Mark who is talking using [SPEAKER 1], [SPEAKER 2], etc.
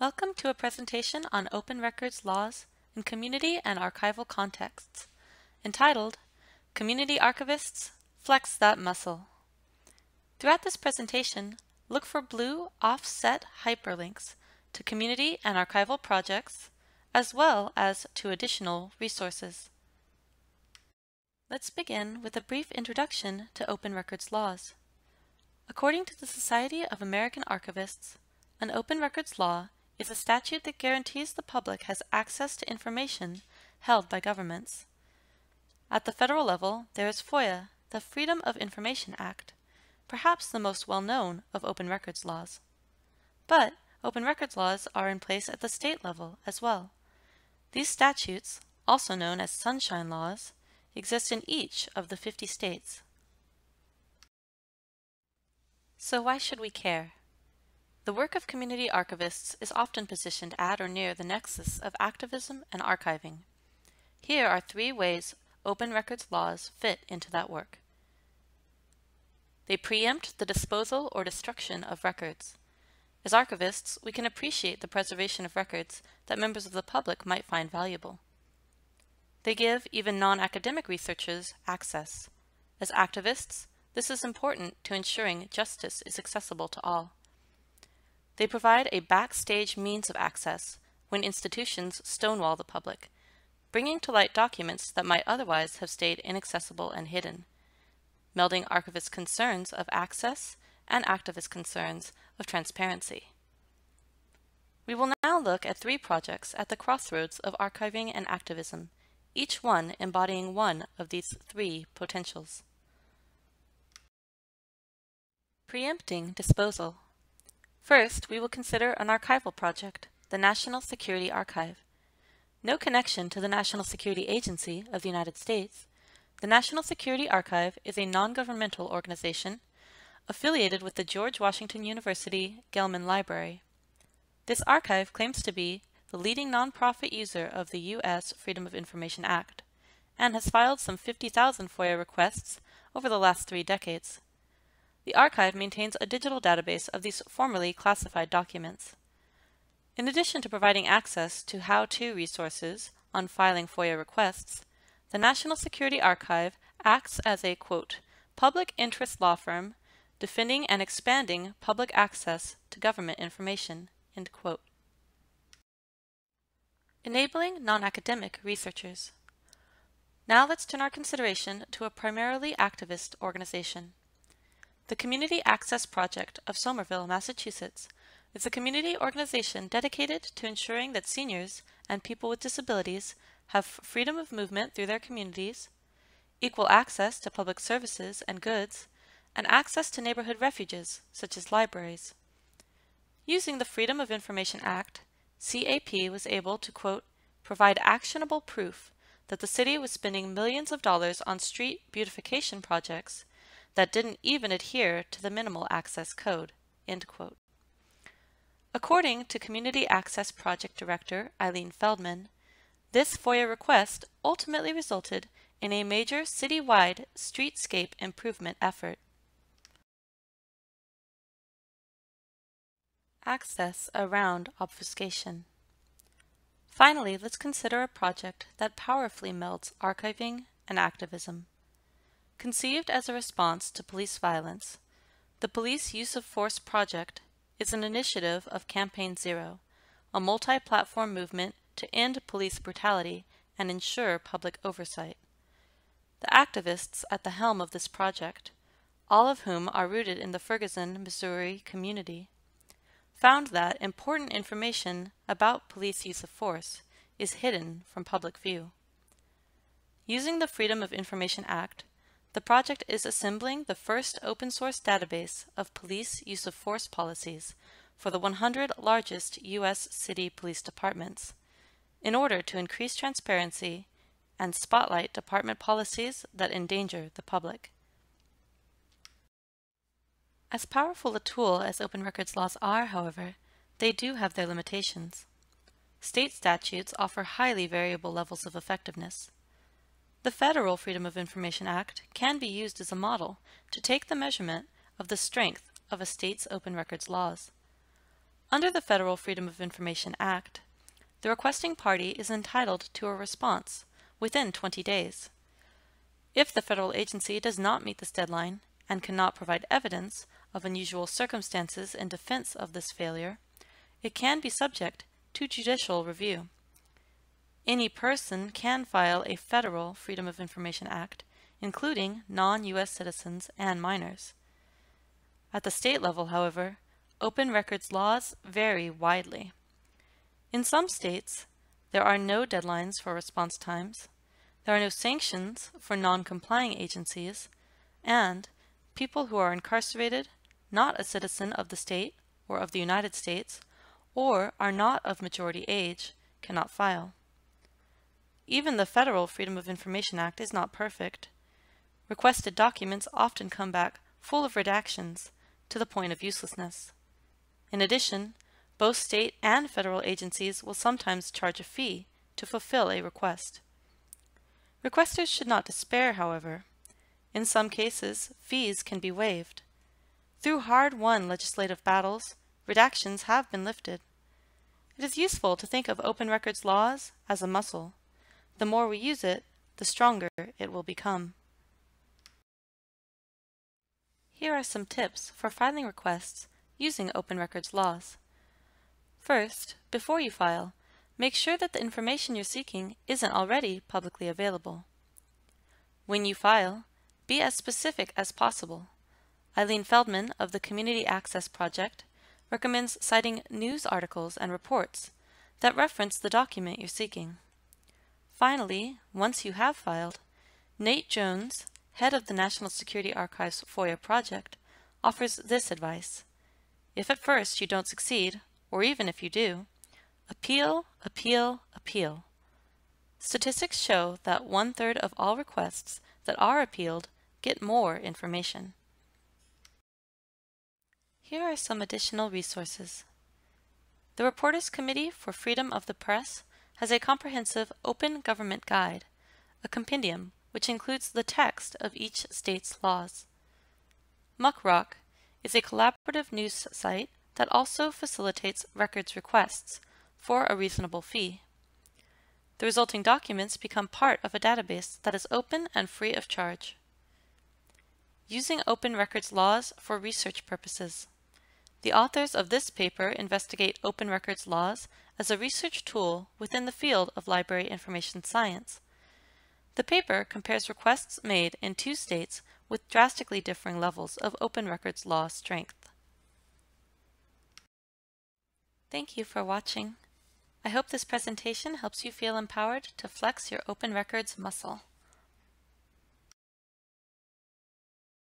[SPEAKER 1] Welcome to a presentation on open records laws in community and archival contexts, entitled Community Archivists Flex That Muscle. Throughout this presentation, look for blue offset hyperlinks to community and archival projects, as well as to additional resources. Let's begin with a brief introduction to open records laws. According to the Society of American Archivists, an open records law is a statute that guarantees the public has access to information held by governments. At the federal level, there is FOIA, the Freedom of Information Act, perhaps the most well-known of open records laws. But open records laws are in place at the state level as well. These statutes, also known as sunshine laws, exist in each of the 50 states. So why should we care? The work of community archivists is often positioned at or near the nexus of activism and archiving. Here are three ways open records laws fit into that work. They preempt the disposal or destruction of records. As archivists, we can appreciate the preservation of records that members of the public might find valuable. They give even non-academic researchers access. As activists, this is important to ensuring justice is accessible to all. They provide a backstage means of access when institutions stonewall the public, bringing to light documents that might otherwise have stayed inaccessible and hidden, melding archivist concerns of access and activist concerns of transparency. We will now look at three projects at the crossroads of archiving and activism, each one embodying one of these three potentials. Preempting disposal. First, we will consider an archival project, the National Security Archive. No connection to the National Security Agency of the United States, the National Security Archive is a non-governmental organization affiliated with the George Washington University Gelman Library. This archive claims to be the leading nonprofit user of the U.S. Freedom of Information Act and has filed some 50,000 FOIA requests over the last three decades. The archive maintains a digital database of these formerly classified documents. In addition to providing access to how-to resources on filing FOIA requests, the National Security Archive acts as a, quote, public interest law firm defending and expanding public access to government information, end quote. Enabling non-academic researchers. Now let's turn our consideration to a primarily activist organization. The Community Access Project of Somerville, Massachusetts is a community organization dedicated to ensuring that seniors and people with disabilities have freedom of movement through their communities, equal access to public services and goods, and access to neighborhood refuges, such as libraries. Using the Freedom of Information Act, CAP was able to, quote, provide actionable proof that the city was spending millions of dollars on street beautification projects that didn't even adhere to the minimal access code. end quote. According to Community Access Project Director Eileen Feldman, this FOIA request ultimately resulted in a major citywide streetscape improvement effort. Access around obfuscation. Finally, let's consider a project that powerfully melds archiving and activism. Conceived as a response to police violence, the Police Use of Force Project is an initiative of Campaign Zero, a multi-platform movement to end police brutality and ensure public oversight. The activists at the helm of this project, all of whom are rooted in the Ferguson, Missouri community, found that important information about police use of force is hidden from public view. Using the Freedom of Information Act, the project is assembling the first open source database of police use of force policies for the 100 largest U.S. city police departments in order to increase transparency and spotlight department policies that endanger the public. As powerful a tool as open records laws are, however, they do have their limitations. State statutes offer highly variable levels of effectiveness. The Federal Freedom of Information Act can be used as a model to take the measurement of the strength of a state's open records laws. Under the Federal Freedom of Information Act, the requesting party is entitled to a response within 20 days. If the federal agency does not meet this deadline and cannot provide evidence of unusual circumstances in defense of this failure, it can be subject to judicial review. Any person can file a federal Freedom of Information Act, including non-U.S. citizens and minors. At the state level, however, open records laws vary widely. In some states, there are no deadlines for response times, there are no sanctions for non-complying agencies, and people who are incarcerated, not a citizen of the state or of the United States, or are not of majority age, cannot file. Even the federal Freedom of Information Act is not perfect. Requested documents often come back full of redactions to the point of uselessness. In addition, both state and federal agencies will sometimes charge a fee to fulfill a request. Requesters should not despair, however. In some cases, fees can be waived. Through hard-won legislative battles, redactions have been lifted. It is useful to think of open records laws as a muscle. The more we use it, the stronger it will become. Here are some tips for filing requests using open records laws. First, before you file, make sure that the information you're seeking isn't already publicly available. When you file, be as specific as possible. Eileen Feldman of the Community Access Project recommends citing news articles and reports that reference the document you're seeking. Finally, once you have filed, Nate Jones, head of the National Security Archive's FOIA project, offers this advice. If at first you don't succeed, or even if you do, appeal, appeal, appeal. Statistics show that one-third of all requests that are appealed get more information. Here are some additional resources. The Reporters Committee for Freedom of the Press has a comprehensive Open Government Guide, a compendium which includes the text of each state's laws. Muckrock is a collaborative news site that also facilitates records requests for a reasonable fee. The resulting documents become part of a database that is open and free of charge. Using open records laws for research purposes. The authors of this paper investigate open records laws as a research tool within the field of library information science. The paper compares requests made in two states with drastically differing levels of open records law strength. Thank you for watching. I hope this presentation helps you feel empowered to flex your open records muscle.